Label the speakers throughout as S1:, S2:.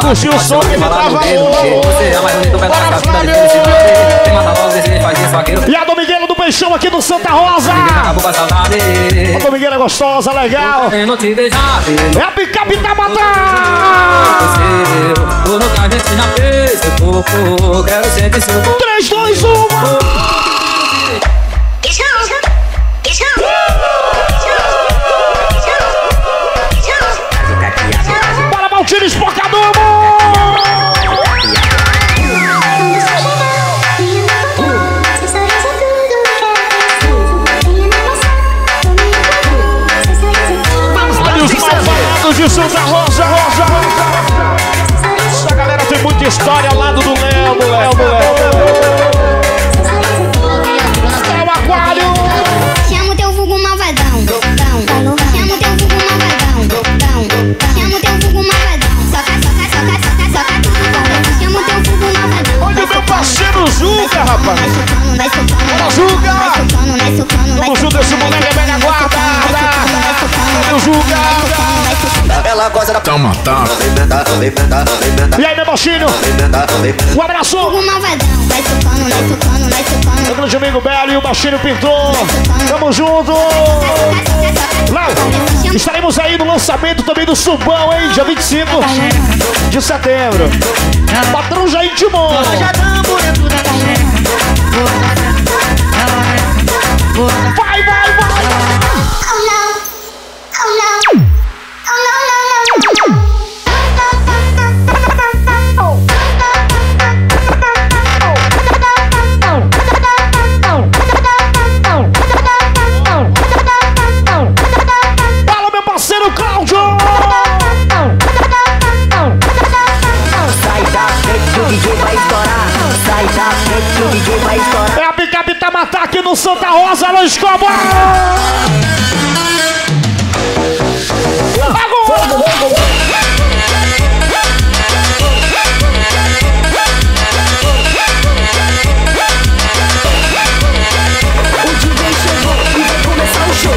S1: Curtiu o som que
S2: tava
S1: Bora, E a Domingueira do Peixão aqui do Santa Rosa!
S2: A
S1: Domingueira gostosa, legal! É a picape da
S2: Mata!
S1: 3, 2, 1! Rapaz! Bora,
S3: vai
S1: Tamo junto, esse moleque é velha guarda!
S3: vai socando.
S4: Ela gosta da
S5: Toma, tá.
S1: E aí, meu baixinho? Um abraço!
S3: Vulgo malvadão. Vai socando, vai socando, vai socando.
S1: O grande amigo Belo e o baixinho Pintor! Tamo junto! Léo, estaremos aí no lançamento também do Subão, hein? Dia 25 de setembro. Patrão já intimou! Vai, vai, vai!
S6: Que o DJ vai estourar.
S1: É a picape Tamatá aqui no Santa Rosa, Alô Escobar! Agora!
S6: O DJ chegou e vai começar o show.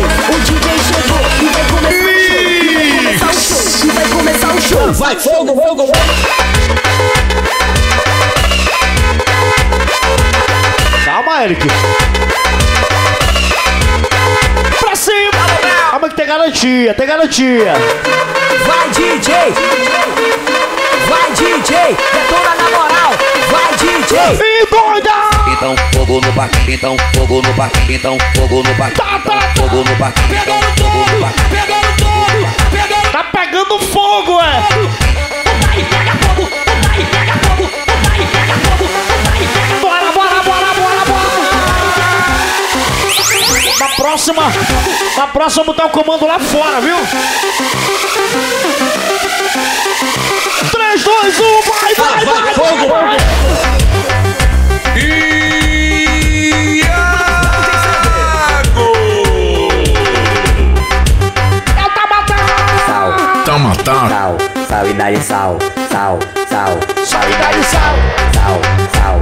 S1: Eric. Pra cima! Calma que tem garantia, tem garantia.
S6: Vai DJ. Vai DJ. Detona na moral. Vai DJ.
S1: E doida!
S7: Então fogo no parque, então fogo no parque, então fogo no parque,
S1: Tá, tá, tá.
S7: fogo no parque, então fogo no parque.
S1: Pegando! Tá pegando fogo, é! Bora, Na próxima, na próxima botar o comando lá fora, viu? 3, 2, 1, vai, vai, vai! Fogo! É o Tamatá!
S6: Sal,
S5: Toma, tá.
S6: sal, sal e dá-lhe sal. Sal, sal,
S1: Sal e dá-lhe sal.
S6: Sal, sal,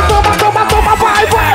S8: my way!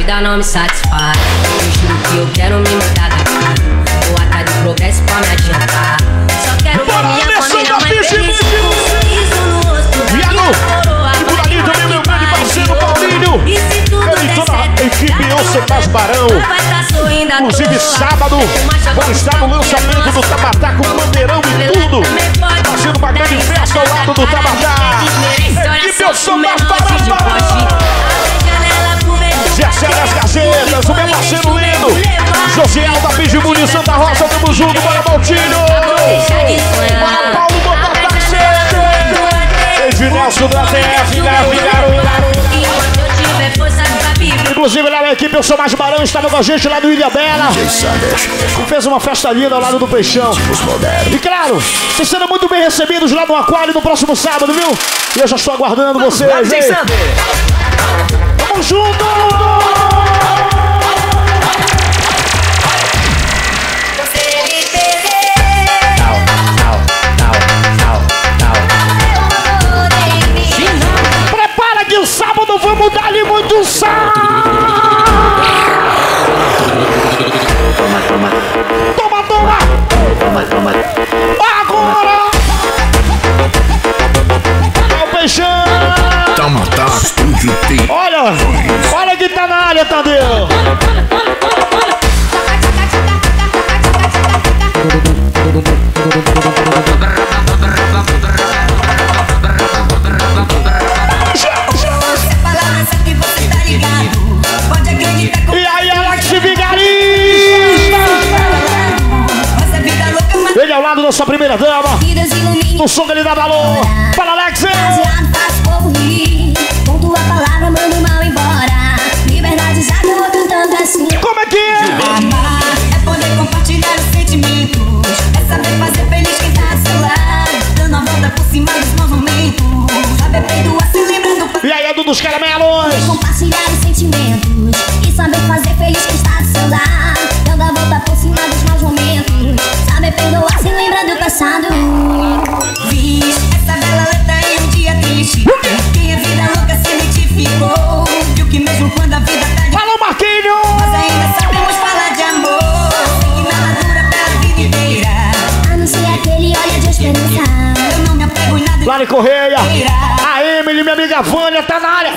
S8: vida não me satisfaz. Eu juro que eu quero me mudar daqui. Vou atrás do progresso pra me adiantar. Só quero ver minha família mais feliz. Viano!
S1: E por ali também meu grande parceiro Paulinho!
S8: E se tudo
S1: Ele toda a equipe
S8: Ouça
S1: Paz Barão.
S8: Tá
S1: Inclusive sábado, vão estar no lançamento do Tabatá com bandeirão e tudo. Fazendo tá uma grande festa ao lado do Tabatá. Equipe Ouça Paz é Barão! Zé das Gazetas, o meu parceiro lindo. Josiel da Pijimuni, de Santa Rosa, tamo junto, bora Baltinho. Paulo Botapaxete. Edinelson da TF, da Inclusive lá na equipe, eu sou mais barão, estava com a gente lá do Ilha Bela. E fez uma festa linda ao lado do Peixão. E claro, vocês serão muito bem recebidos lá no Aquário no próximo sábado, viu? E eu já estou aguardando vocês, hein? Tamo junto! Prepara que o sábado vamos dar-lhe muito sal! Toma, toma! Toma, toma! Toma, toma!
S9: Agora! Toma, toma! Toma, toma!
S1: Olha! Olha que tá na área, Tadeu!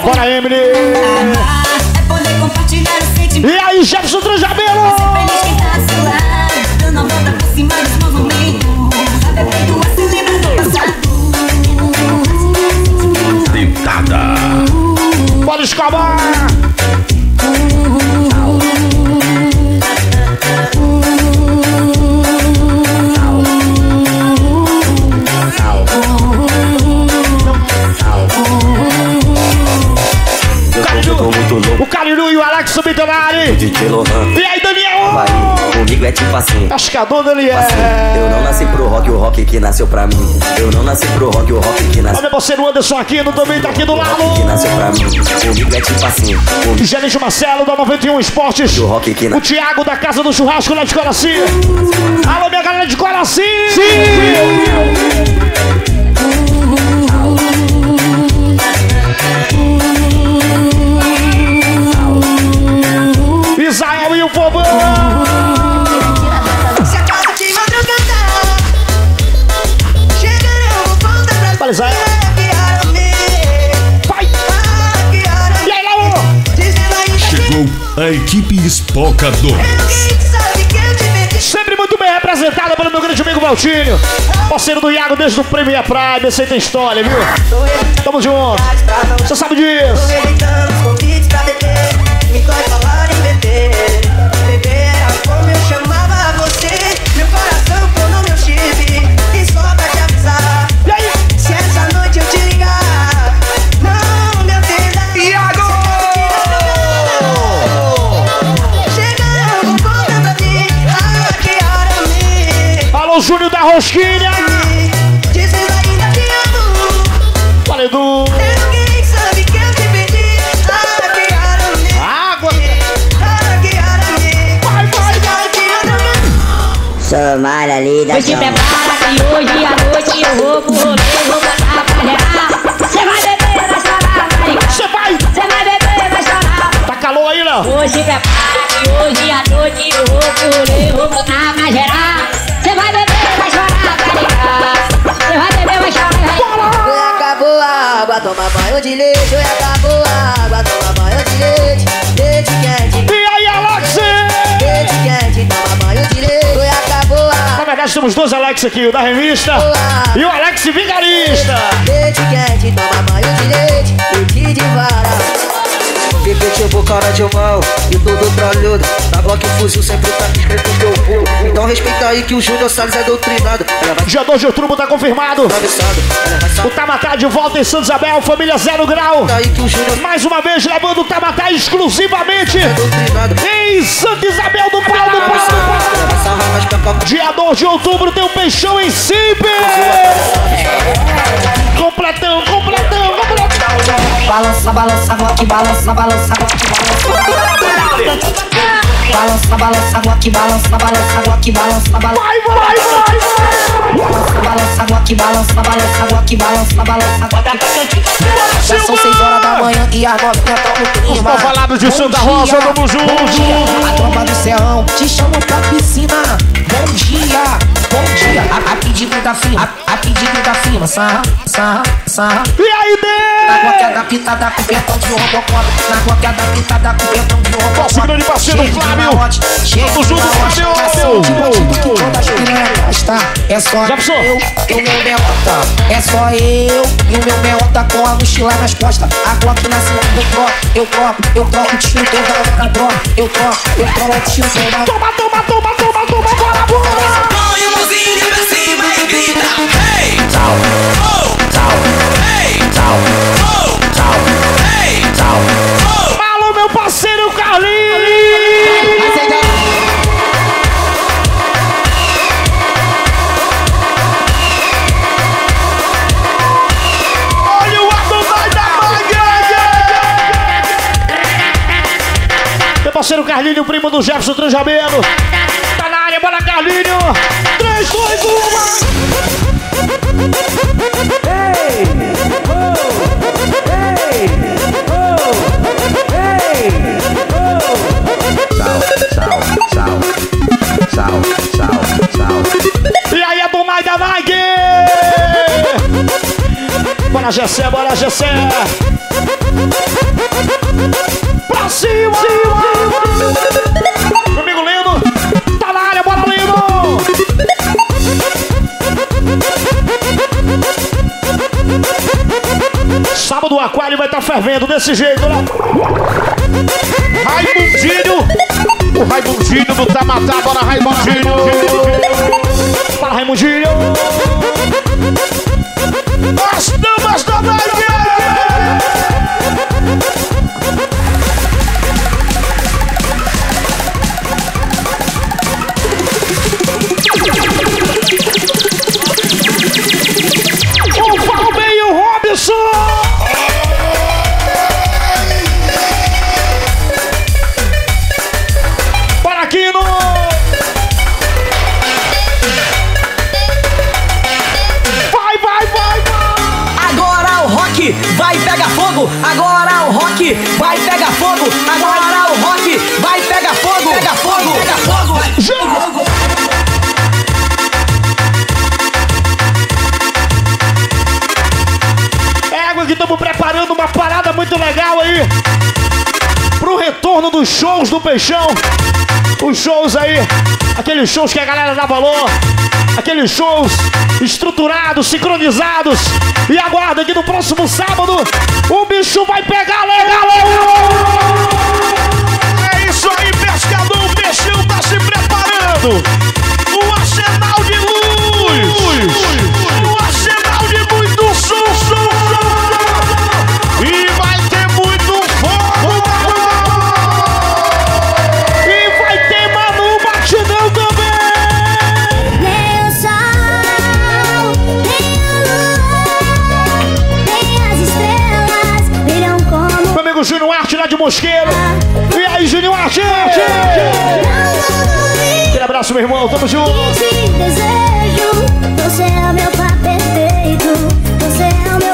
S1: Bora, Emily.
S10: Te Lohan.
S1: E aí, Daniel?
S10: Vai, comigo é tipo assim.
S1: Cascador, Daniel.
S10: Assim, eu não nasci pro rock, o rock que nasceu pra mim. Eu não nasci pro rock, o rock que nasceu
S1: Olha você no Anderson Aquino, também tá aqui do
S10: o rock que
S1: lado.
S10: nasceu pra mim. Comigo é tipo assim. Comigo
S1: Gerente Marcelo, da 91 Esportes.
S10: o rock que
S1: O
S10: nasceu.
S1: Thiago, da Casa do Churrasco, lá de Coraci. Alô, minha galera de Coraci. Israel e
S11: a
S12: equipe Espocadores.
S1: Sempre muito bem representada pelo meu grande amigo Valtinho. Parceiro do Iago desde o Premier Prime. Aí tem história, viu? Tamo junto. Você sabe disso. Alô, Júnior da Rosquinha.
S11: Dizendo ainda que amo
S1: Fala, Edu.
S11: Ninguém sabe que eu te
S1: Água. Vai, vai, vai.
S13: Sou Mara ali da
S8: Hoje te prepara que hoje à noite eu vou pro rolê, vou botar pra gerar. Cê vai beber, vai chorar.
S1: Você vai.
S8: Cê vai beber, vai chorar.
S1: Tá calor aí, Léo?
S8: Hoje prepara que hoje à noite eu vou pro rolê, vou botar pra gerar.
S11: Água, toma banho de leite Oi, acabou a água, toma banho de leite Leite quente,
S1: E aí, Alex?
S11: leite quente, toma banho de leite Oi, acabou a
S1: Na verdade, temos dois Alex aqui, o da revista e o Alex Vigarista.
S11: Leite quente, toma banho de leite Leite de vara
S14: Eu vou cara de mal e todo tralhudo Na Glock fuzil sempre tá escrito que eu vou Então respeita aí que o Júnior Salles é doutrinado
S1: Dia 2 de outubro tá confirmado. O Tamatá de volta em Santa Isabel, família Zero Grau. Mais uma vez levando o Tamatá exclusivamente
S14: é
S1: em Santa Isabel do Pau do Pau. Dia 2 de outubro tem o Peixão em Simpe. Completão, completão, completão.
S13: Balança, balança, rock, balança, balança, rock, balança. Balança, balança, rock, balança, balança, rock, balança, balança.
S1: Vai, vai, vai.
S13: Balança, rock, balança, balança, rock, balança, balança. Já são seis horas da manhã e as novinhas tão no clima.
S1: Falados de Santa Rosa, tamo junto.
S13: Bom dia, a tropa do Serrão te chamam pra piscina. Bom dia, bom dia. A, a pedido da firma, a, a pedido da firma. Sarra, sarra, sarra.
S1: E?
S13: Na Glock adaptada com pentão de Robocop. Na Glock adaptada com pentão de Robocop.
S1: Nosso grande parceiro Flávio. Tamo junto, Flávio.
S13: É só
S1: Jefferson.
S13: eu e o meu meota. É só eu e o meu meota com a mochila nas costas. A Glock na cima eu troco, eu troco, eu troco tiro toda hora. Troco, eu troco, eu troco tiro toda hora.
S1: Toma, toma, toma, toma, toma, bora, bora.
S15: Põe a mãozinha pra cima e grita Hey! Tchau! Oh! Tchau! Hey! Oh! Tchau! Hey! Tchau!
S1: Alô, meu parceiro Carlinhos. O Carlinho, primo do Jefferson Tranjameno. Tá na área, bora Carlinho! 3, 2, 1! E aí, Adonai da Nike! Bora, Gessé, bora, Gessé! Pra cima! Meu amigo Lino, tá na área, bora, Lino! Sábado o aquário vai estar fervendo desse jeito, né? Raimundinho! O Raimundinho do Tamatá, bora Raimundinho! Fala Raimundinho! As damas da! Peixão. Os shows aí, aqueles shows que a galera dá valor, aqueles shows estruturados, sincronizados. E aguarda que no próximo sábado o bicho vai pegar legal. É isso aí, pescador, o peixão tá se preparando. O arsenal de luz. O Mosqueiro. E aí, Júnior Arte? Aquele abraço, meu irmão. Tamo junto.
S3: te desejo. Você é o meu par perfeito. Você é o meu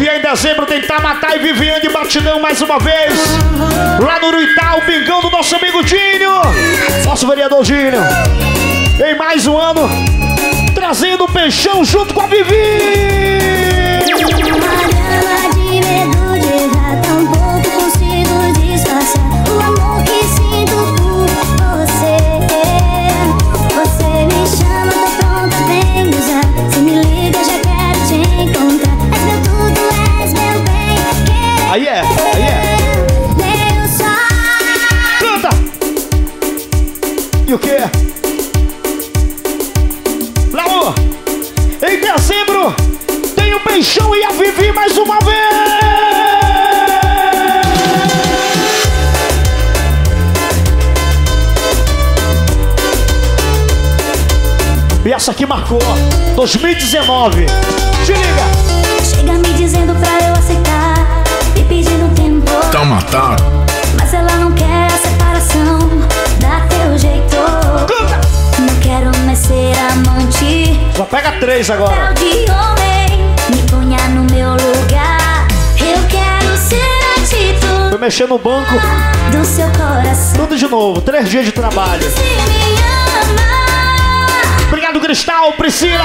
S1: E em dezembro tem Tamatá e Viviane Batidão mais uma vez. Lá no Uruitá, o pingão do nosso amigo Dinho. Nosso vereador Dinho. Em mais um ano, trazendo o peixão junto com a Vivi.
S3: Uma de medo de errar consigo disfarçar o amor que sinto por você. Você me chama, tô pronta, vem me usar. Se me liga, já quero te encontrar. És meu tudo, és meu bem. Querer
S1: Aí é, aí é. Canta! E o quê? Tem o Peixão e a Vivi mais uma vez! E essa aqui marcou 2019. Te liga!
S3: Chega me dizendo pra eu aceitar e pedindo tempo.
S4: Tamatá.
S3: Mas ela não quer a separação. Dá teu jeito.
S1: Canta!
S3: Não quero mais ser amante.
S1: Só pega três agora.
S3: Papel de homem.
S1: Mexer no banco,
S3: do seu coração.
S1: tudo de novo. Três dias de trabalho. Obrigado, Cristal, Priscila.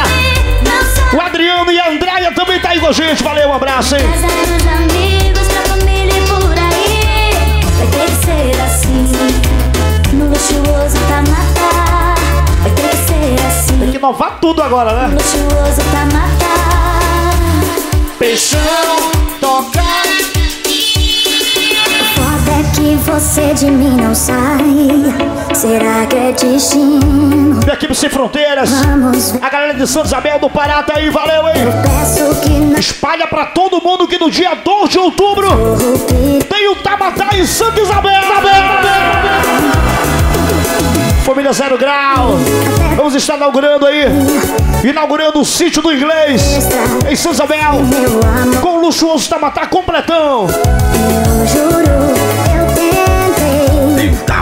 S1: O Adriano e a Andréia também tá aí com a gente. Valeu, um abraço, hein?
S3: Casar os amigos, pra família e por aí Vai ter que ser assim No luxuoso matar Vai ter que ser assim
S1: Tem que inovar tudo agora,
S3: No
S1: né?
S3: luxuoso matar
S1: Peixão, toca.
S3: Que você de mim não sai Será que é destino?
S1: Da equipe Sem Fronteiras. A galera de Santa Isabel do Pará tá aí, valeu, hein? Espalha pra todo mundo que no dia 2 de outubro tem o Tamatá em Santa Isabel. Família Zero Grau. Vamos estar inaugurando aí. Inaugurando o sítio do inglês em Santa Isabel. Com o luxuoso Tamatá completão.
S3: eu juro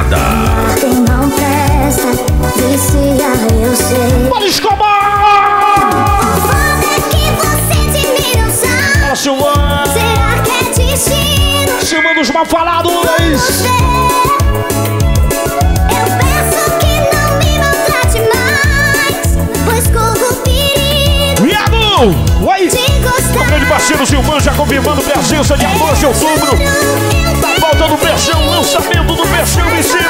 S4: Dentada.
S3: Quem não presta Vicia, eu sei
S1: Bora Escobar!
S3: Foda é que você de mim não sai
S1: Fala, Silvana.
S3: Será que é destino?
S1: Silvana dos mal falados.
S3: Você Eu peço que não me maltrate mais Pois corro perigo
S1: Viado! Oi!
S3: de gostar
S1: Grande parceiro Silvano já confirmando presença dia 2 de outubro. Tá faltando o Peixão, lançamento do em cima.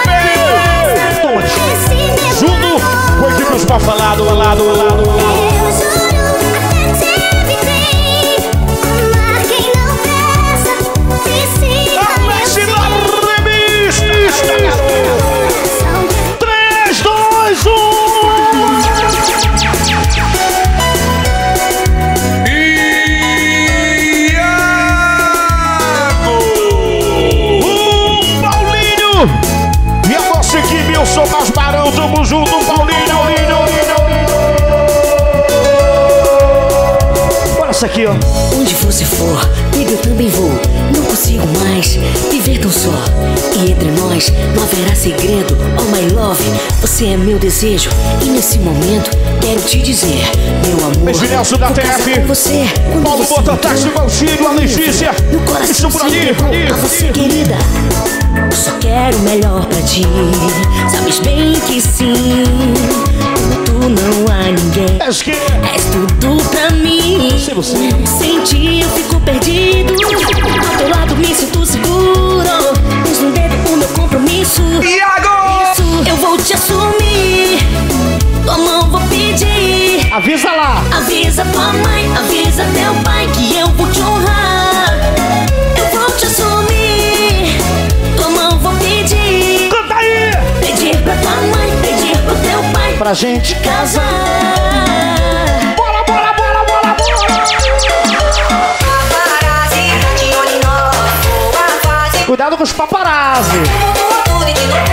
S1: Junto com a equipe dos mal falados, ao lado, essa aqui, ó.
S16: Onde você for, baby, eu também vou. Não consigo mais viver tão só. E entre nós não haverá segredo. Oh my love, você é meu desejo. E nesse momento quero te dizer, meu amor.
S1: Beijo, Nelson da TF.
S16: você.
S1: Paulo
S16: você
S1: Bota
S16: me
S1: Táxi,
S16: ama.
S1: Valcílio, a Letícia.
S16: Meu coração
S1: Isso por ali,
S16: a você, querida. Eu só quero o melhor pra ti. Sabes bem que sim. Como não há ninguém.
S1: És que
S16: És tudo pra mim.
S1: Sem você.
S16: Sem ti eu fico perdido. Ao teu lado me sinto seguro. Pus no dedo o meu compromisso.
S15: Iago!
S16: Isso eu vou te assumir. Tua mão vou pedir.
S1: avisa lá.
S16: Avisa tua mãe, avisa teu pai que eu vou te honrar. Pra
S1: gente
S16: casar.
S1: Bola, bola, bola, bola, bola! Cuidado com os paparazzi.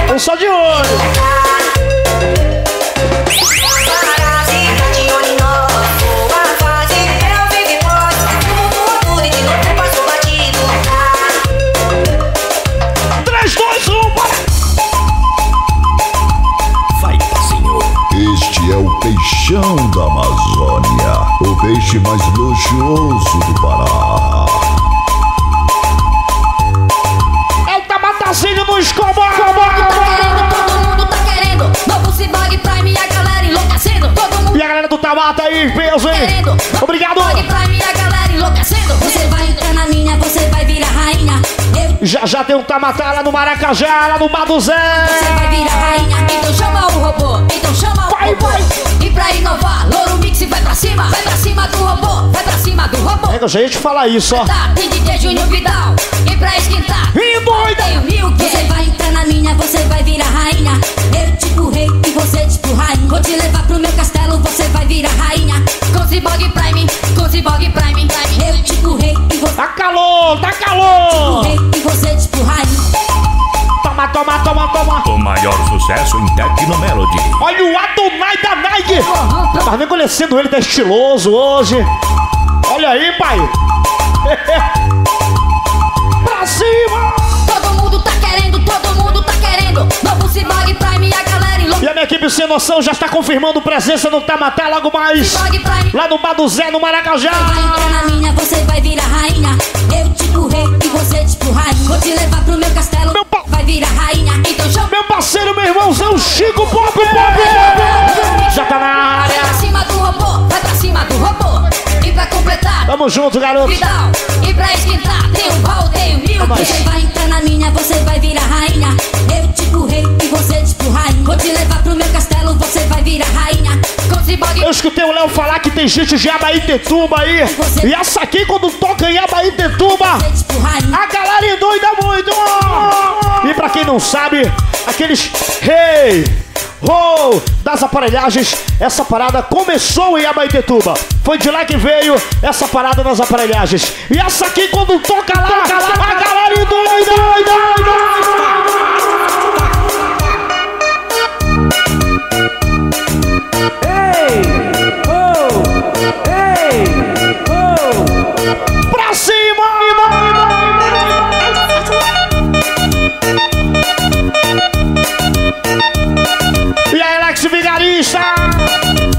S1: Eu sou de olho.
S4: O peixão da Amazônia. O peixe mais luxuoso do Pará.
S1: É o Tamatazinho no Escobar!
S5: querendo, todo mundo tá querendo. Novo Cyborg Prime, a galera enlouquecendo. Todo mundo
S1: E a galera do Tabata aí, peso, hein?
S5: querendo.
S1: Obrigado!
S5: Cyborg Prime, a galera enlouquecendo. Você vai
S1: Já já um Tamatá lá no Maracajá, lá no Bar do Zé.
S5: você vai virar rainha. Então chama o robô, então chama o
S1: Vai,
S5: robô.
S1: vai.
S5: E pra inovar, Louro Mix vai pra cima. Vai pra cima do robô, vai pra cima do robô.
S1: É que eu já ia te falar isso, ó.
S5: Tá, tem DJ Júnior Vidal. E pra esquentar,
S1: Ih, doida!
S5: tem o Você vai entrar na minha, você vai virar rainha. Eu tipo rei e você tipo rainha. Vou te levar pro meu castelo, você vai virar rainha. Com Cyborg Prime, com Cyborg Prime, Prime. Eu tipo rei e você
S1: Tá calor, tá
S5: tipo
S1: calor!
S5: rei e você tipo rainha.
S1: Toma, toma, toma, toma!
S4: O maior sucesso em Tecno Melody.
S1: Olha o Adonai da Nike! Tava nem conhecendo ele, tá estiloso hoje. Olha aí, pai! pra cima!
S5: Todo mundo tá querendo, todo mundo tá querendo. Novo Cyborg
S1: minha equipe sem noção já está confirmando presença no Tamatá logo mais. Lá no Bar do Zé, no Maracajá.
S5: Você vai entrar na minha, você vai virar rainha. Eu te e você te. Vou te levar pro meu castelo.
S1: Meu pa...
S5: Vai virar rainha, então.
S1: Meu parceiro, meu irmãozão, Chico Pop, Pop. Já tá na área. Vai pra cima do robô, vai pra cima do robô. Tamo junto, garoto.
S5: Vidal, e pra esquentar, tem um pau, tem um mil. Você vai entrar na minha, você vai virar rainha. Eu tipo rei e você tipo rainha. Vou te levar pro meu castelo, você vai virar rainha.
S1: Eu escutei o Léo falar que tem gente de Abaítetuba aí. E essa aqui, quando toca em Abaítetuba, a galera endoida muito. E pra quem não sabe, aqueles rei, ho, das aparelhagens, essa parada começou em Abaítetuba. Foi de lá que veio essa parada das aparelhagens. E essa aqui, quando toca lá, a galera endoida. Pra cima! E aí, Alex Vigarista?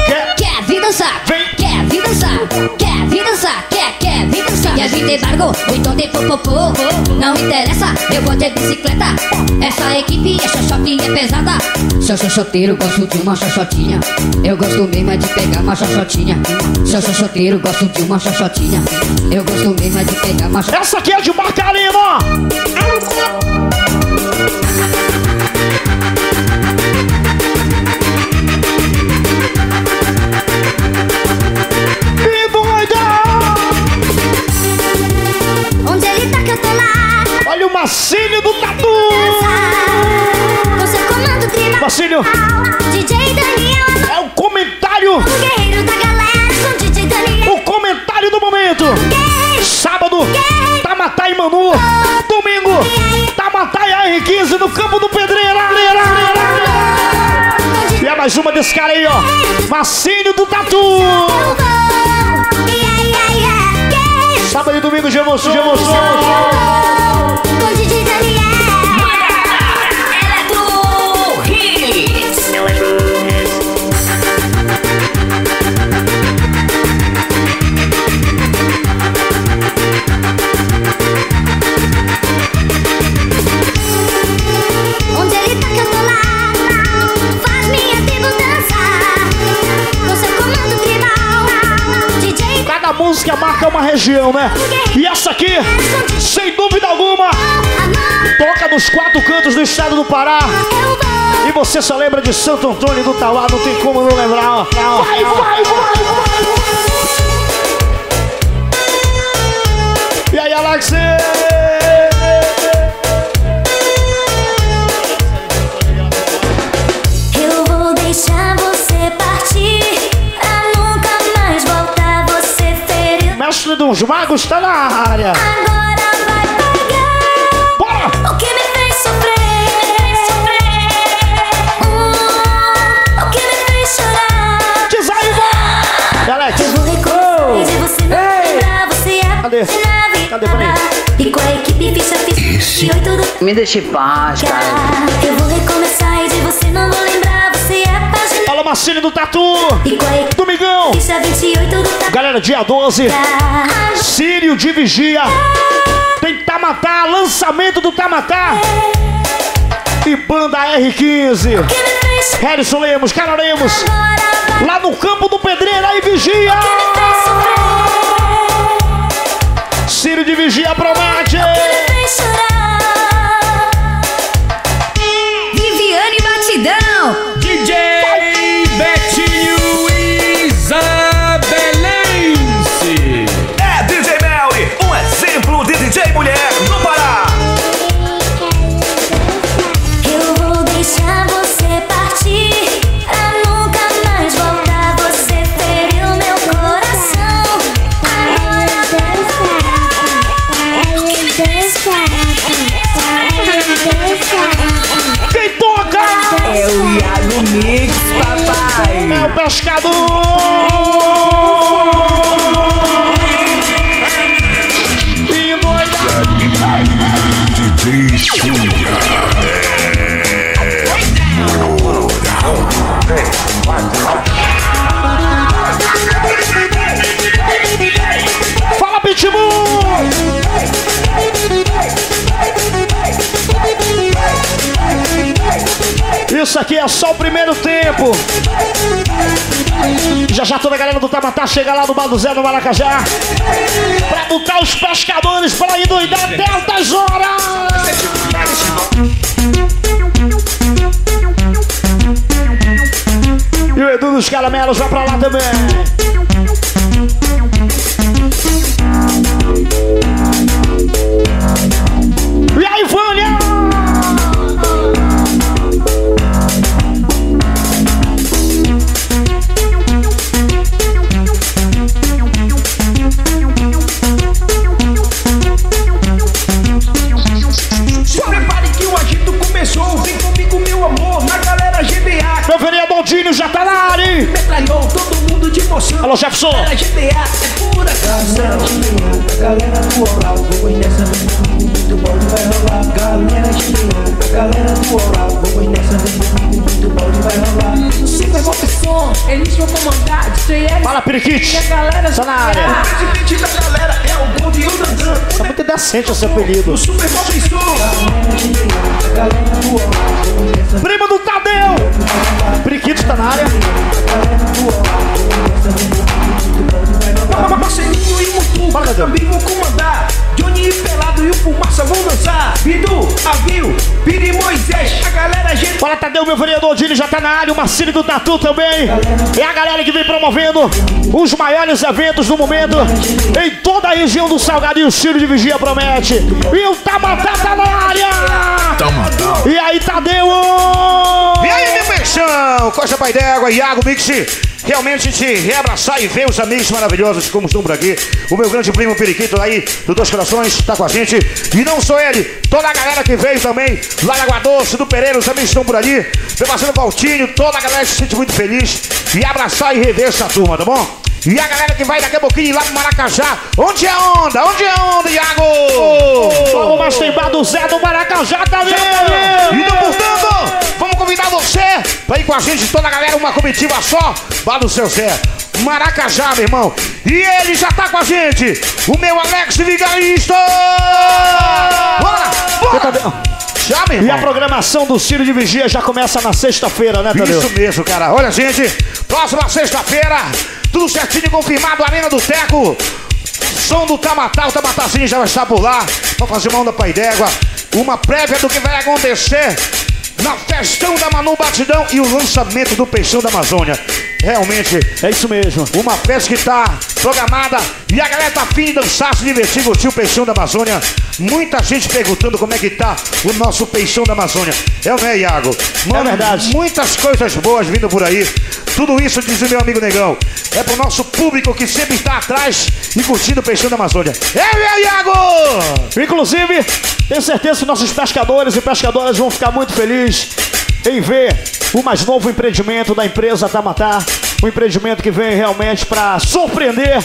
S1: Quer,
S5: Quer vir dançar? Quer vir dançar? Quer vir dançar? Quer, quer vir dançar? Quer vir de barco? Ou então de popopô? Não interessa, eu vou de bicicleta. Essa equipe é xoxote é pesada. Sou xoxoteiro, gosto de uma xoxotinha. Eu gosto mesmo é de pegar uma xoxotinha. Sou xoxoteiro, gosto de uma xoxotinha. Eu gosto mesmo é de pegar uma xoxotinha.
S1: Essa aqui é de Barcarena! Marcílio do Tatu!
S3: Você comanda o tribal
S1: Marcílio,
S3: DJ Daniel
S1: é o comentário,
S3: O guerreiro da galera com DJ Daniel
S1: o comentário do momento! Sábado, Tamatá e Manu. Domingo, Tamatá e R15 no campo do Pedreira. E é mais uma desse cara aí, ó. Marcílio do Tatu. Sábado e domingo de emoção, de emoção. Música marca uma região, né? E essa aqui, sem dúvida alguma, toca nos quatro cantos do estado do Pará. E você só lembra de Santo Antônio do Tauá, não tem como não lembrar. ó. Vai, vai, vai, vai. E aí, Alex? Dos Magos tá na área.
S3: Agora vai pagar
S1: Bora!
S3: O que me fez sofrer Hum, O que me fez chorar
S1: Diz aí, vai! E Alex?
S3: Eu vou reconhecer de você não lembrar Você é
S1: Cadê? Cadê? Peraí.
S3: E com a equipe ficha ficha E oi tudo
S17: Me deixa em paz, cara.
S3: Eu vou recomeçar e de você não vou lembrar
S1: Fala, Marcílio do Tatu. Domingão.
S3: ficha 28 do
S1: Galera, dia 12. Sírio de Vigia. Tem Tamatá, lançamento do Tamatá. E banda R15. Harrison Lemos, Lemos. Lá no campo do Pedreira e Vigia. Sírio de Vigia promete. Aqui é só o primeiro tempo. Já já toda a galera do Tamatá chega lá no Bar do Zé no Maracajá. Pra botar os pescadores pra ir doidar até altas horas. E o Edu dos Caramelos vai pra lá também.
S18: De emoção.
S1: Alô, Jefferson.
S18: Galera GBA é pura canção. Galera do oral, vamos nessa muito bom vai rolar. Galera GBA, galera do oral, vamos nessa muito bom vai rolar. Super bom som, eles vão comandar.
S1: Fala, Periquite.
S18: E a galera
S1: Tá na área.
S18: O presidente da galera é
S1: muito decente o seu apelido.
S18: Som.
S1: Prima do Tadeu! Periquito tá na área. Meu vereador Dini já tá na área. O Marcílio do Tatu também. É a galera que vem promovendo os maiores eventos do momento em toda a região do Salgado. E o Ciro de Vigia promete. E o Tamatá tá na área. E aí, Tadeu?
S19: E aí, meu peixão? Costa Pai d'Égua, Iago Mix. Realmente se reabraçar e ver os amigos maravilhosos como estão por aqui. O meu grande primo Periquito aí, do Dois Corações, tá com a gente. E não só ele, toda a galera que veio também, lá na Água Doce, do Pereira, os amigos estão por ali. Meu parceiro Valtinho, toda a galera se sente muito feliz. E abraçar e rever essa turma, tá bom? E a galera que vai daqui a pouquinho lá pro Maracajá. Onde é a onda? Onde é a onda, Iago?
S1: Vamos mais tem bar do Zé do Maracajá também.
S19: Então, portanto, vamos convidar você pra ir com a gente, toda a galera, uma comitiva só, lá do seu Zé. Maracajá, meu irmão. E ele já tá com a gente, o meu Alex Vigarista. Bora, bora. Já, meu
S1: E
S19: irmão.
S1: a programação do Ciro de Vigia já começa na sexta-feira, né, Tadeu?
S19: Isso mesmo, cara. Olha, gente, próxima sexta-feira, tudo certinho confirmado, Arena do Teco. Som do Tamatá, o Tamatazinho já vai estar por lá pra fazer uma onda pai d'égua. Uma prévia do que vai acontecer na festão da Manu Batidão e o lançamento do Peixão da Amazônia. Realmente,
S1: é isso mesmo.
S19: Uma festa que tá programada e a galera tá afim de dançar, se divertir, curtir o Peixão da Amazônia. Muita gente perguntando como é que tá o nosso Peixão da Amazônia. É ou não é, Iago? Mano,
S1: verdade.
S19: Muitas coisas boas vindo por aí. Tudo isso, diz o meu amigo Negão, é pro nosso público que sempre está atrás e curtindo o Peixão da Amazônia. É, meu Iago!
S1: Inclusive, tenho certeza que nossos pescadores e pescadoras vão ficar muito felizes em ver o mais novo empreendimento da empresa Tamatá. Um empreendimento que vem realmente para surpreender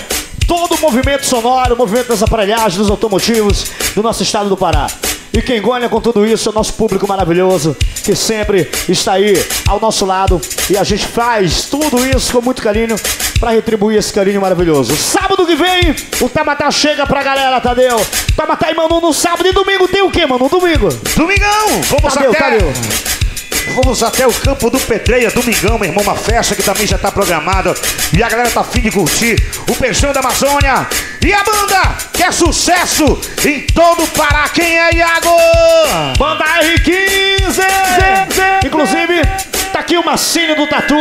S1: todo o movimento sonoro, o movimento das aparelhagens, dos automotivos do nosso estado do Pará. E quem ganha com tudo isso é o nosso público maravilhoso, que sempre está aí ao nosso lado. E a gente faz tudo isso com muito carinho para retribuir esse carinho maravilhoso. Sábado que vem, o Tamatá chega pra galera, Tadeu. Tamatá e Manu no sábado e domingo tem o quê, Manu? Domingo.
S19: Domingão! Vamos
S1: Tadeu,
S19: até.
S1: Tadeu.
S19: Vamos até o campo do Pedreira, domingão, meu irmão, uma festa que também já tá programada. E a galera tá afim de curtir o Peixão da Amazônia. E a banda que é sucesso em todo o Pará. Quem é, Iago?
S1: Banda R15! Inclusive, tá aqui o Macínio do Tatu.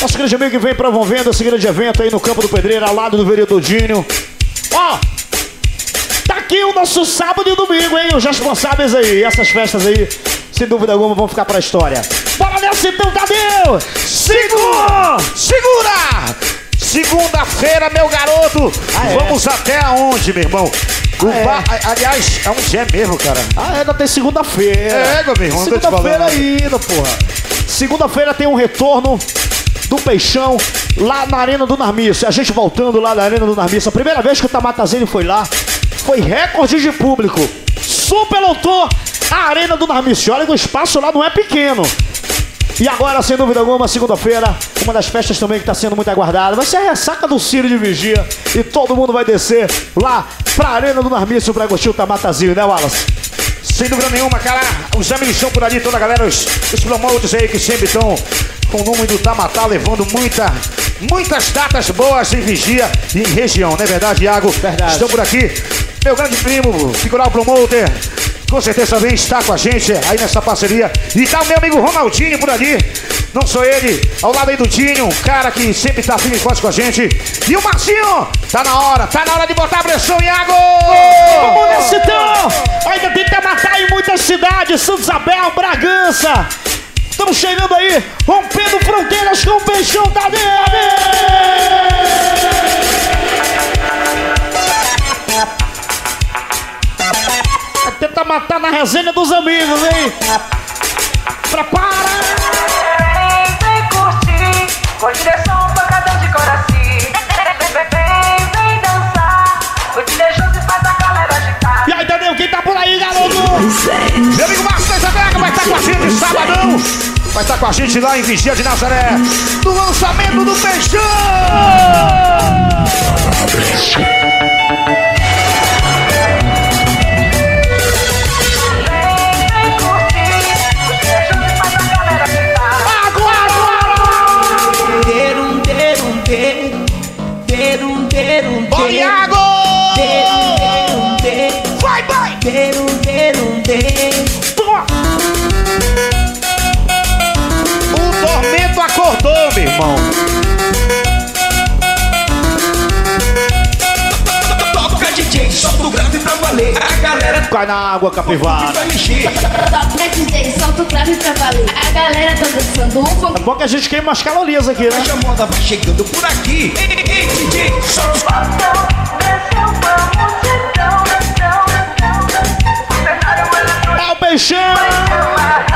S1: Nosso grande amigo que vem promovendo esse grande evento aí no Campo do Pedreiro, ao lado do vereador Dinho. Ó, tá aqui o nosso sábado e domingo, hein? Os responsáveis aí. Essas festas aí, sem dúvida alguma, vão ficar pra história. Bora nessa então, Tadeu!
S19: Segura! Segura! Segunda-feira, meu garoto.
S1: Ah, é?
S19: Vamos até aonde, meu irmão?
S1: Ah, é?
S19: bar- a- aliás, é mesmo, cara?
S1: Ah, ainda tem segunda-feira.
S19: É, meu irmão,
S1: Segunda-feira ainda, porra. Segunda-feira tem um retorno do Peixão lá na Arena do Narmiço. A gente voltando lá na Arena do Narmiço. A primeira vez que o Tamatazini foi lá, foi recorde de público. Super lotou a Arena do Narmiço. E Olha que o espaço lá não é pequeno. E agora, sem dúvida alguma, segunda-feira, uma das festas também que está sendo muito aguardada. Vai ser a ressaca do Ciro de Vigia. E todo mundo vai descer lá pra Arena do Narmiço pra curtir o Tamatazinho, né, Wallace?
S19: Sem dúvida nenhuma, cara. Os amigos estão por ali, toda a galera, os, os promotores aí que sempre estão com o nome do Tamatá, levando muita Muitas datas boas em Vigia e em região, não é verdade, Iago?
S1: Verdade.
S19: Estão por aqui. Meu grande primo, figural promoter, com certeza também está com a gente aí nessa parceria. E tá o meu amigo Ronaldinho por ali. Não sou ele, ao lado aí do Dinho, um cara que sempre tá firme e forte com a gente. E o Marcinho, tá na hora, tá na hora de botar a pressão, Iago!
S1: Vamos nesse então! Ainda tem que matar em muitas cidades, Santa Isabel, Bragança. Estamos chegando aí, rompendo fronteiras com o peixão da neve. Tenta matar na resenha dos amigos, hein? Prepara!
S20: Vem curtir, com direção pancadão de coração. Vem, vem, vem dançar, o dilejoso faz a galera agitar.
S1: E aí, Daniel, quem tá por aí, garoto?
S19: Meu amigo da Isabela vai estar com a gente sabadão. Vai estar com a gente lá em Vigia de Nazaré. No lançamento do Peixão!
S1: Cai na água, capivara.
S18: mexer.
S6: Toca DJ, solta o pra valer. A galera tá dançando um pouco.
S1: É bom que a gente queima as calorias aqui, né?
S18: A moda vai chegando por aqui. Ei, DJ,
S1: É o peixão!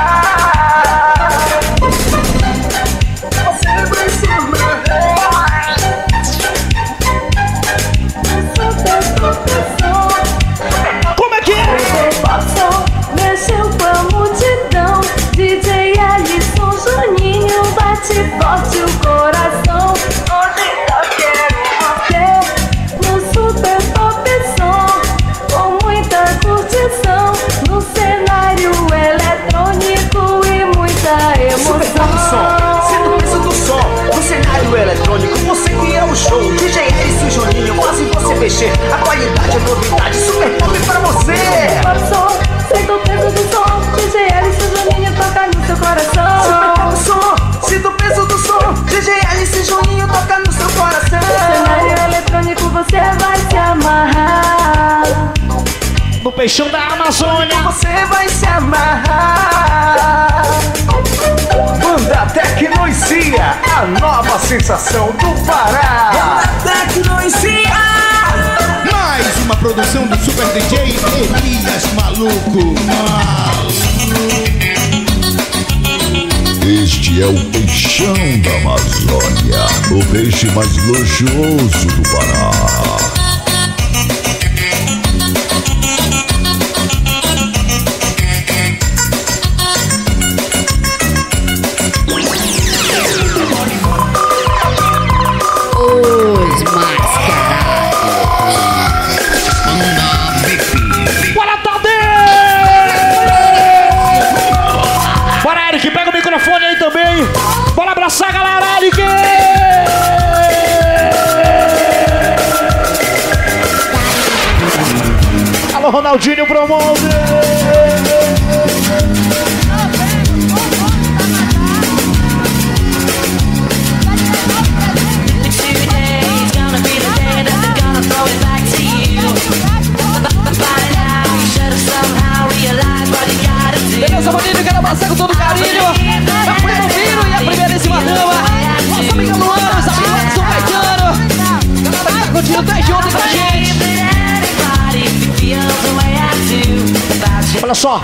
S1: Peixão da Amazônia.
S11: Você vai se amarrar Banda Tecnoisia, a nova sensação do Pará
S18: Tecnoisia. Mais uma produção do Super DJ Elias Maluco.
S4: Este é o peixão da Amazônia, o peixe mais luxuoso do Pará.
S1: Alô, Ronaldinho Promoter!
S17: Beleza, maninho, quero abraçar com todo carinho. A primeira Viro e a primeiríssima dama. Nossa amiga Luana, os amigos São Caetano. Galera que tá curtindo desde ontem com
S1: Olha só,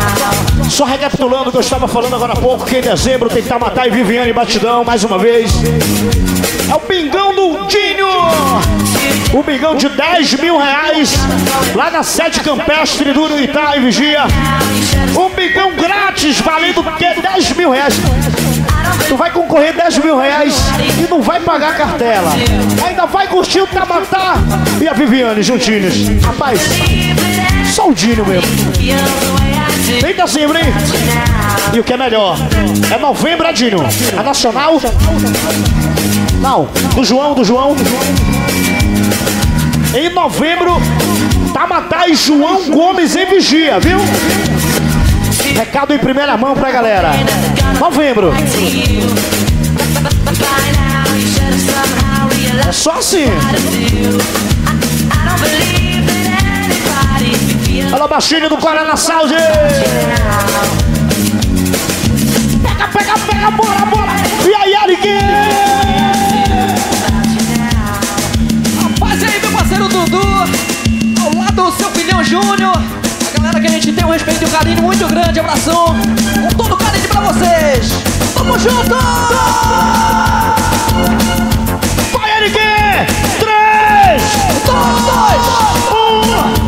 S1: só recapitulando o que eu estava falando agora há pouco, que em dezembro tem Tamatá e Viviane Batidão, mais uma vez. É o Bingão do Dinho! O Bingão de 10 mil reais, lá na sede campestre do Uruitá e Vigia. Um Bingão grátis, valendo o quê? 10 mil reais. Tu vai concorrer 10 mil reais e não vai pagar a cartela. Ainda vai curtir o Tamatá e a Viviane juntinhos. Rapaz, só o Dino mesmo. Vem dezembro, hein? E o que é melhor? É novembro, Dino? É nacional? Não, do João, do João. Em novembro, Tamatá e João Gomes em vigia, viu? Recado em primeira mão pra galera. Novembro. É só assim. Alô, baixinho do Guaraná Saúde. Pega, pega, pega, bora, bora. E aí, Eric?
S17: Rapaz, e aí, meu parceiro Dudu, ao lado do seu filhão Júnior, a galera que a gente tem um respeito e um carinho muito grande, abração, com todo carinho pra vocês. Tamo junto!
S1: Vai, Eric! Três,
S17: dois,
S1: um.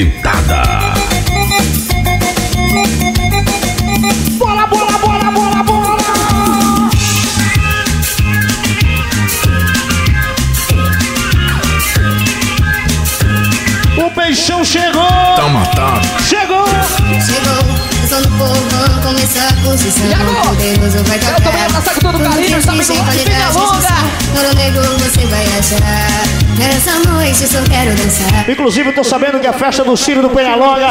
S11: Dentada.
S15: Tocar.
S17: Eu também abraçar com todo carinho, é que fica
S15: qualidade,
S17: longa.
S15: Ouro negro você vai achar. Nessa noite só quero dançar.
S1: Inclusive, eu tô sabendo que a festa do Círio do Penhalonga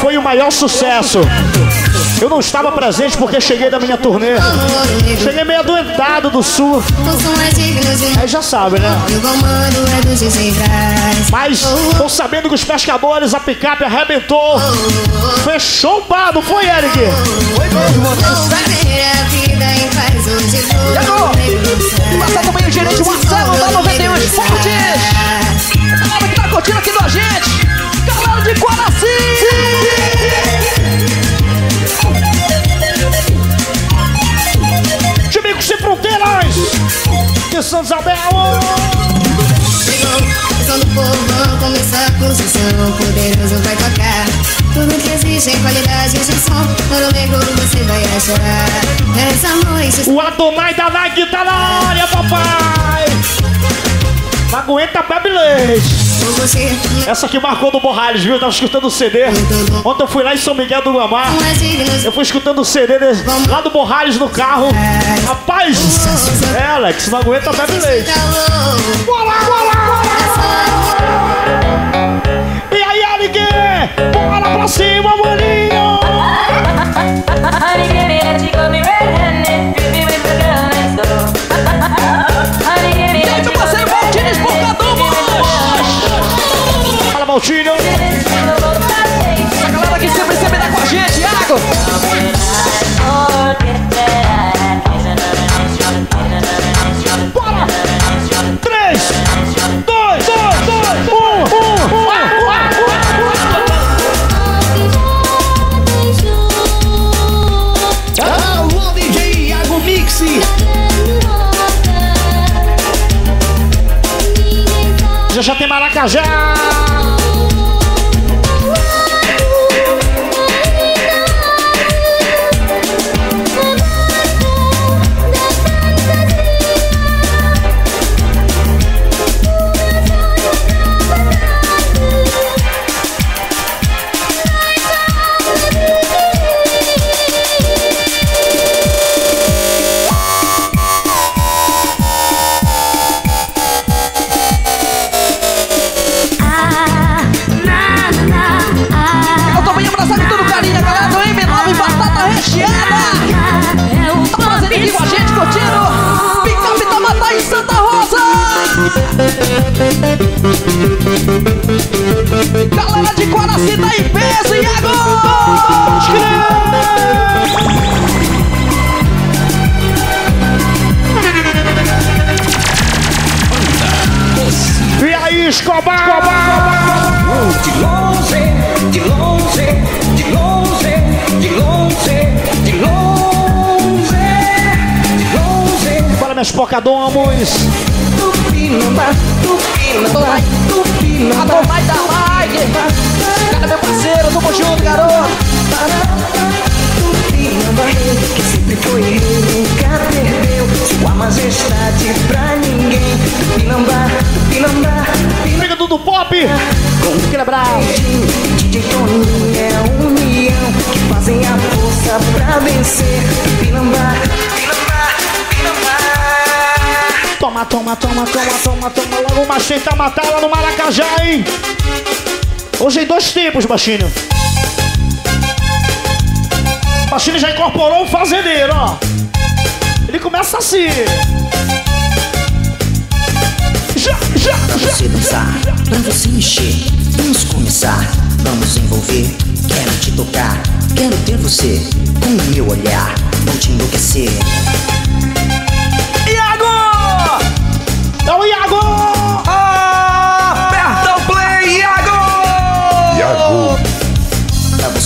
S1: foi o maior sucesso. Eu não estava presente porque cheguei da minha turnê. Cheguei meio adoentado do sul. Aí já sabe, né? Mas tô sabendo que os pescadores, a picape arrebentou. Fechou o bar, não foi, Eric?
S17: Foi mesmo, Chegou! Passar também o gerente Marcelo da 91
S1: aguenta leite. Essa aqui marcou do Borralhos, viu? Eu tava escutando o CD. Ontem eu fui lá em São Miguel do Guamar. Eu fui escutando o CD desse- lá do Borralhos no carro. Rapaz! É, Alex, não aguenta bebe leite. Bora, bora! E aí, Eric? Bora pra cima, maninho! Maltinho!
S17: Essa galera que sempre, sempre tá com a gente, Iago.
S1: Bora! Três, dois, dois, dois, um, um, um,
S18: Alô, DJ Iago Mixi.
S1: Já já tem Maracajá! Pocadomos!
S17: Tupinamba, tupinamba, tupinamba. A vai da like. Cara, meu parceiro, tamo junto, garoto.
S11: Tupinamba, que sempre foi rei, nunca perdeu sua majestade pra ninguém. Pinambá, Pinambá,
S1: Briga do Pop! Quebrar!
S11: DJ Toninho é a união que fazem a força pra vencer. Pinambá, Pinambá, Pinambá.
S1: Toma, toma, toma, toma, toma, toma. Logo uma cheita matar lá no Maracajá, hein? Hoje em dois tempos, baixinho. Baixinho já incorporou o fazendeiro, ó. Ele começa assim. Já, já,
S13: Pra você dançar, pra você mexer, vamos começar, vamos envolver. Quero te tocar, quero ter você com o meu olhar, vou te enlouquecer.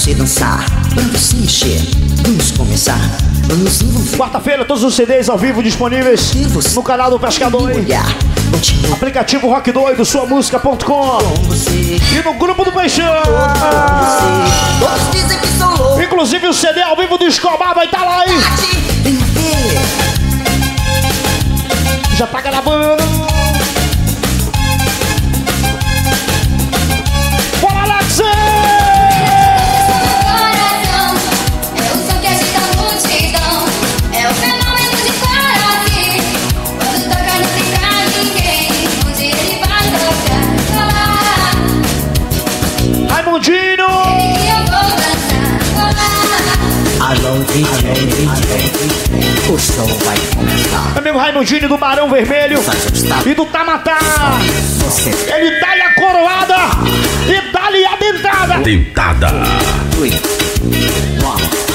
S13: Você dançar, pra você mexer, vamos começar, vamos envolver.
S1: Quarta-feira, todos os CDs ao vivo disponíveis no canal do Pescador? Aplicativo Rock Doido, suamusica.com E no grupo do Peixão.
S13: Todos dizem que sou louco.
S1: Inclusive o CD ao vivo do Escobar vai estar lá, hein? Já tá gravando.
S13: DJ, o som vai começar.
S1: Meu amigo Raimundinho do Barão Vermelho e do Tamatá. Ele dá-lhe a coroada e dá-lhe a dentada.
S9: Dentada.
S13: three, one,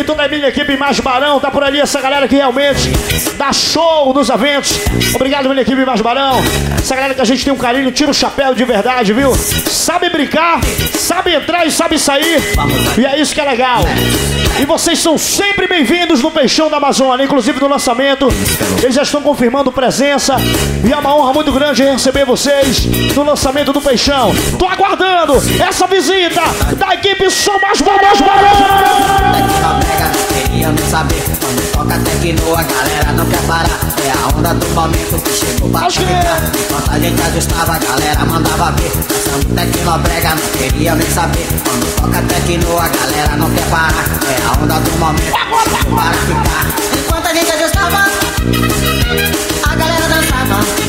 S1: E toda a minha equipe mais Barão, tá por ali essa galera que realmente dá show nos eventos. Obrigado, minha equipe mais Barão. Essa galera que a gente tem um carinho, tira o chapéu de verdade, viu? Sabe brincar, sabe entrar e sabe sair. E é isso que é legal. E vocês são sempre bem-vindos no Peixão da Amazônia, inclusive no lançamento. Eles já estão confirmando presença. E é uma honra muito grande receber vocês no lançamento do Peixão. Tô aguardando essa visita da equipe Som Mais Barão
S13: pega, queria não saber. Quando toca tecno, a galera não quer parar. É a onda do momento que chegou pra ficar. Enquanto a gente ajustava, a galera mandava ver. Passando tecno brega, não queria nem saber. Quando toca tecno, a galera não quer parar. É a onda do momento
S1: que chegou para ficar.
S13: Enquanto a gente ajustava, a galera dançava.